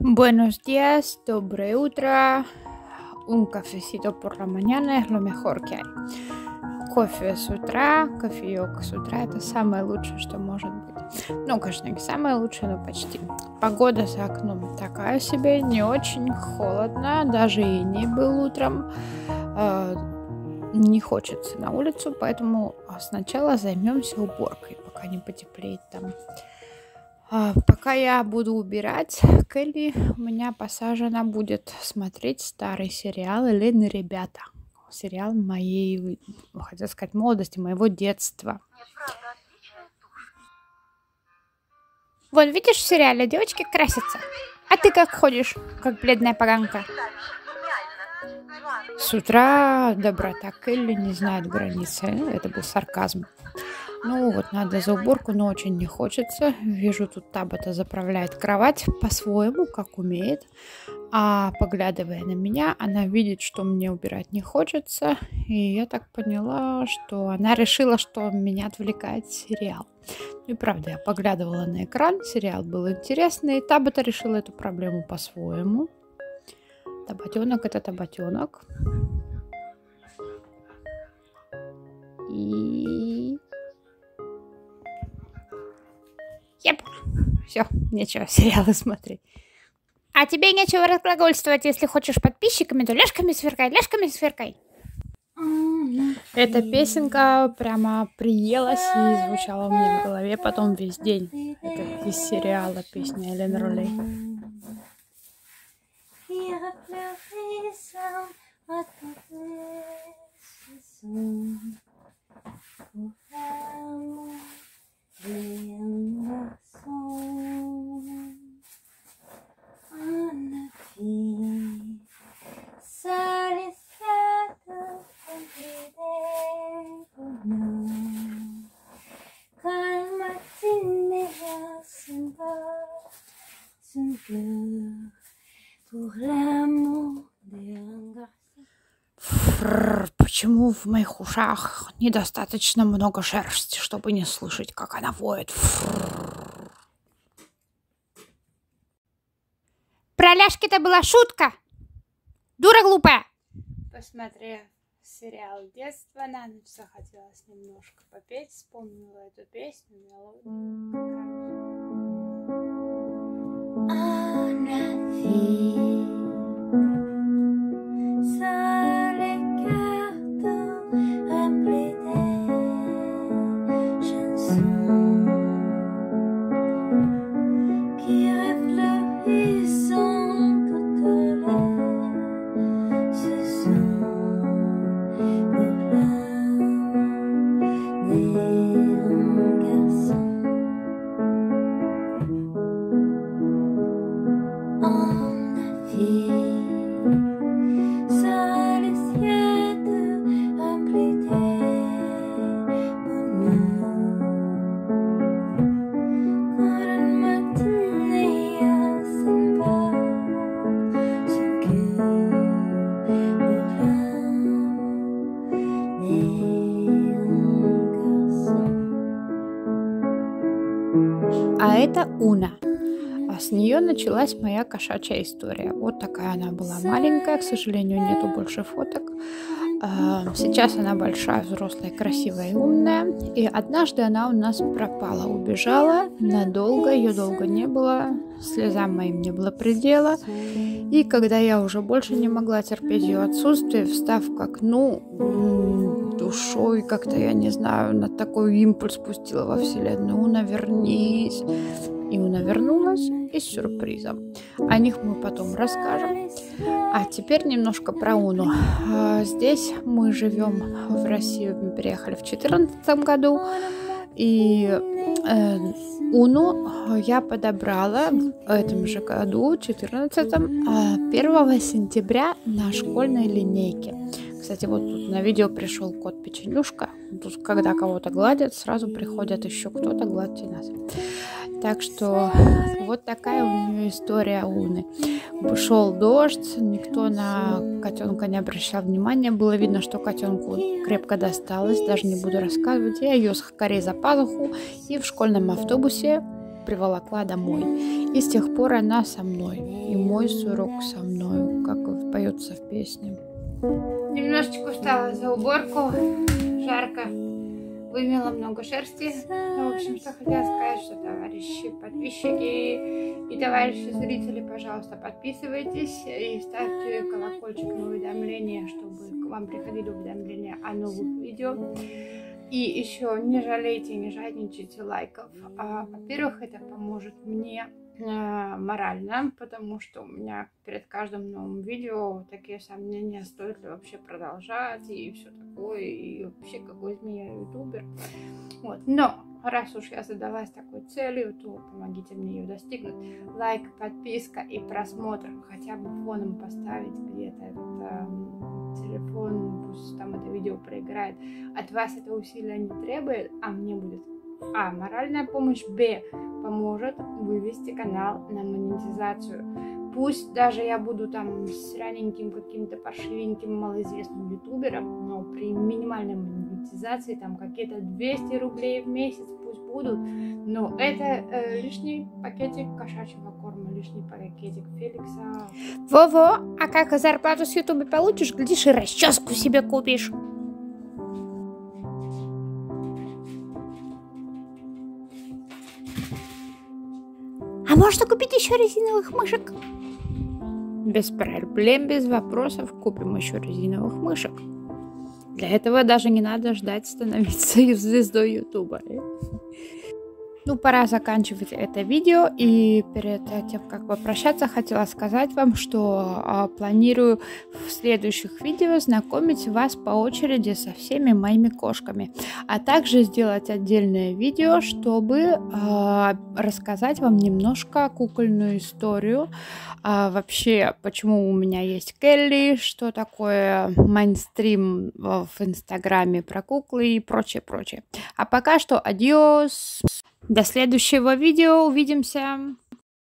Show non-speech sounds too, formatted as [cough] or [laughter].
Buenos días, доброе утро. Un cafecito por la mañana es lo mejor que hay. Кофе с утра, кофеек с утра это самое лучшее, что может быть. Ну, конечно, не самое лучшее, но почти. Погода за окном такая себе, не очень холодно, даже и не был утром. Э, не хочется на улицу, поэтому сначала займемся уборкой, пока не потеплеет там. А, пока я буду убирать, Келли у меня посажена будет смотреть старый сериал «Элен ребята». Сериал моей, хотел сказать, молодости, моего детства. Вон, видишь, в сериале девочки красятся. А ты как ходишь, как бледная поганка? С утра доброта Келли не знает границы. Это был сарказм. Ну вот, надо за уборку, но очень не хочется. Вижу, тут Табата заправляет кровать по-своему, как умеет. А поглядывая на меня, она видит, что мне убирать не хочется. И я так поняла, что она решила, что меня отвлекает сериал. Ну и правда, я поглядывала на экран, сериал был интересный. И Табата решила эту проблему по-своему. Табатенок это табатенок. И Все, нечего сериалы смотреть. А тебе нечего разглагольствовать, если хочешь подписчиками, то ляжками сверкай, ляжками сверкай. Эта песенка прямо приелась и звучала у меня в голове потом весь день. Это из сериала песня Элен Почему в моих ушах недостаточно много шерсти, чтобы не слышать, как она воет? Про ляжки-то была шутка. Дура глупая. Посмотрев сериал детства, на ночь захотелось немножко попеть, вспомнила эту песню, мелодию. А это Уна. А с нее началась моя кошачья история. Вот такая она была маленькая, к сожалению, нету больше фоток. А, сейчас она большая, взрослая, красивая и умная. И однажды она у нас пропала, убежала надолго, ее долго не было, слезам моим не было предела. И когда я уже больше не могла терпеть ее отсутствие, встав к окну, душой как-то, я не знаю, на такой импульс пустила во вселенную. Уна, вернись. И Уна вернулась и с сюрпризом. О них мы потом расскажем. А теперь немножко про Уну. А, здесь мы живем в России, мы переехали в 2014 году. И э, Уну я подобрала в этом же году, 14 1 а, сентября на школьной линейке. Кстати, вот тут на видео пришел кот Печенюшка. Тут, когда кого-то гладят, сразу приходят еще кто-то гладьте нас. Так что вот такая у нее история Уны. Шел дождь, никто на котенка не обращал внимания. Было видно, что котенку крепко досталось. Даже не буду рассказывать. Я ее скорее за пазуху и в школьном автобусе приволокла домой. И с тех пор она со мной. И мой сурок со мной, как поется в песне. Немножечко устала за уборку. Жарко. Вымела много шерсти. Ну, в общем, что хотела сказать, что товарищи подписчики и товарищи зрители, пожалуйста, подписывайтесь и ставьте колокольчик на уведомления, чтобы к вам приходили уведомления о новых видео. И еще не жалейте, не жадничайте лайков. А, во-первых, это поможет мне Э, морально, потому что у меня перед каждым новым видео такие сомнения, стоит ли вообще продолжать и все такое, и вообще какой из меня ютубер. Вот. Но раз уж я задалась такой целью, то помогите мне ее достигнуть. Лайк, подписка и просмотр, хотя бы фоном поставить где-то этот э, телефон, пусть там это видео проиграет. От вас это усилия не требует, а мне будет а. Моральная помощь. Б. Поможет вывести канал на монетизацию. Пусть даже я буду там с раненьким каким-то паршивеньким малоизвестным ютубером, но при минимальной монетизации там какие-то 200 рублей в месяц пусть будут, но это э, лишний пакетик кошачьего корма, лишний пакетик Феликса. Во-во, а как зарплату с ютуба получишь, глядишь и расческу себе купишь. А можно купить еще резиновых мышек? Без проблем, без вопросов купим еще резиновых мышек. Для этого даже не надо ждать становиться [laughs] звездой Ютуба. Ну, пора заканчивать это видео. И перед тем, как попрощаться, хотела сказать вам, что а, планирую в следующих видео знакомить вас по очереди со всеми моими кошками. А также сделать отдельное видео, чтобы а, рассказать вам немножко кукольную историю. А, вообще, почему у меня есть Келли, что такое мейнстрим в Инстаграме про куклы и прочее, прочее. А пока что, адиос! До следующего видео. Увидимся.